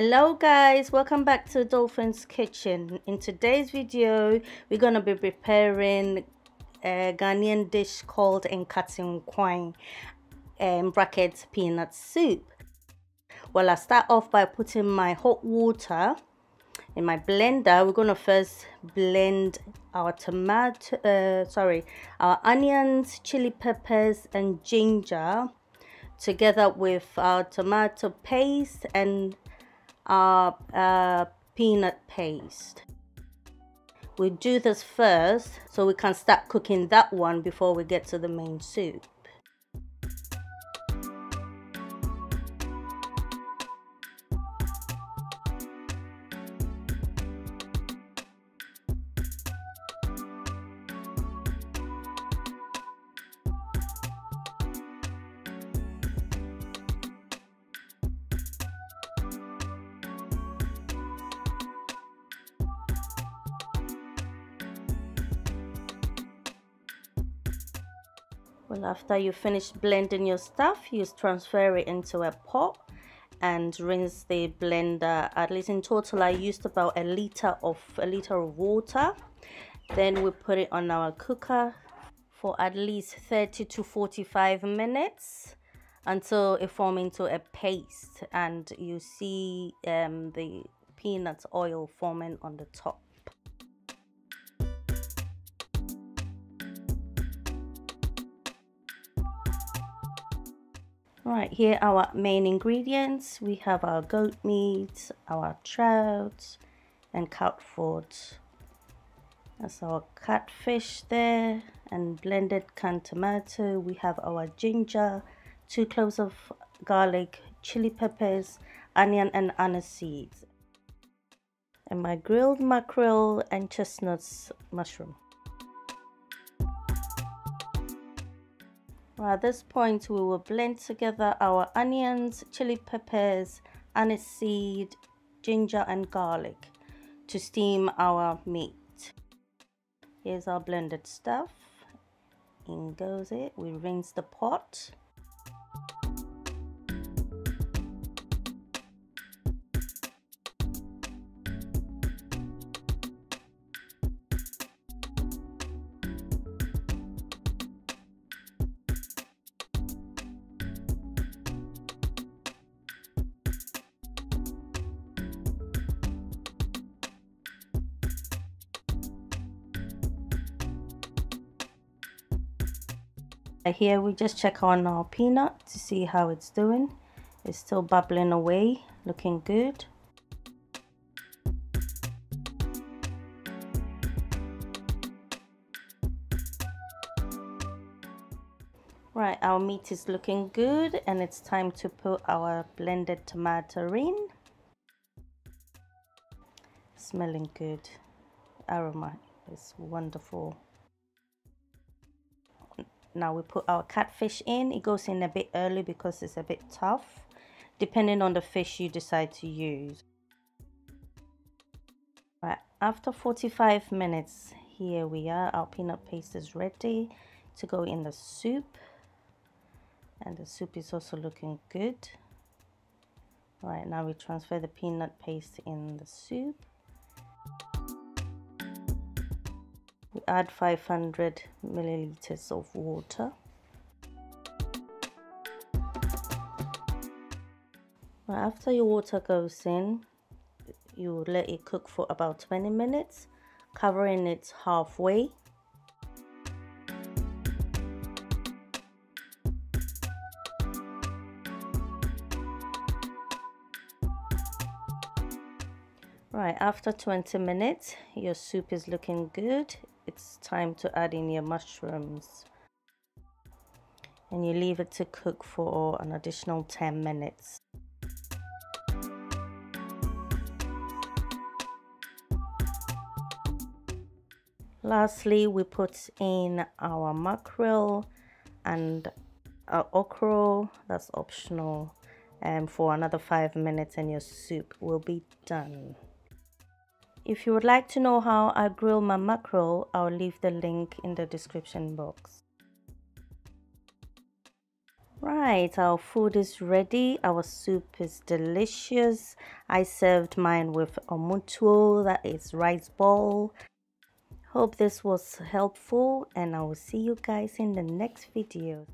hello guys. Welcome back to Dolphinzz kitchen. In today's video we're going to be preparing a ghanaian dish called nkatenkwan in brackets peanut soup. Well i start off by putting my hot water in my blender. We're going to first blend our tomato uh, sorry our onions chili peppers and ginger together with our tomato paste and our uh, peanut paste. We do this first so we can start cooking that one before we get to the main soup. Well after you finish blending your stuff you transfer it into a pot and rinse the blender. At least in total i used about a liter of a liter of water. Then we put it on our cooker for at least 30 to 45 minutes until it forms into a paste and you see um, the peanut oil forming on the top Right, here our main ingredients. We have our goat meat, our trout, and foot. That's our catfish there, and blended canned tomato. We have our ginger, two cloves of garlic, chili peppers, onion and anise seeds. And my grilled mackerel and chestnuts mushroom. Well, at this point, we will blend together our onions, chili peppers, anise seed, ginger and garlic to steam our meat. Here's our blended stuff. In goes it. We rinse the pot. Here we just check on our peanut to see how it's doing. It's still bubbling away looking good. Right our meat is looking good and it's time to put our blended tomato in smelling good. Aroma is wonderful now we put our catfish in. It goes in a bit early because it's a bit tough depending on the fish you decide to use. Right after 45 minutes here we are. Our peanut paste is ready to go in the soup. And the soup is also looking good. Right now we transfer the peanut paste in the soup we add 500 milliliters of water. After your water goes in you let it cook for about 20 minutes covering it halfway. Right, after 20 minutes, your soup is looking good it's time to add in your mushrooms and you leave it to cook for an additional 10 minutes. Lastly, we put in our mackerel and our okra, that's optional, and um, for another 5 minutes and your soup will be done. If you would like to know how I grill my mackerel, I'll leave the link in the description box. Right, our food is ready. Our soup is delicious. I served mine with omutuo, that is rice ball. Hope this was helpful and I will see you guys in the next video.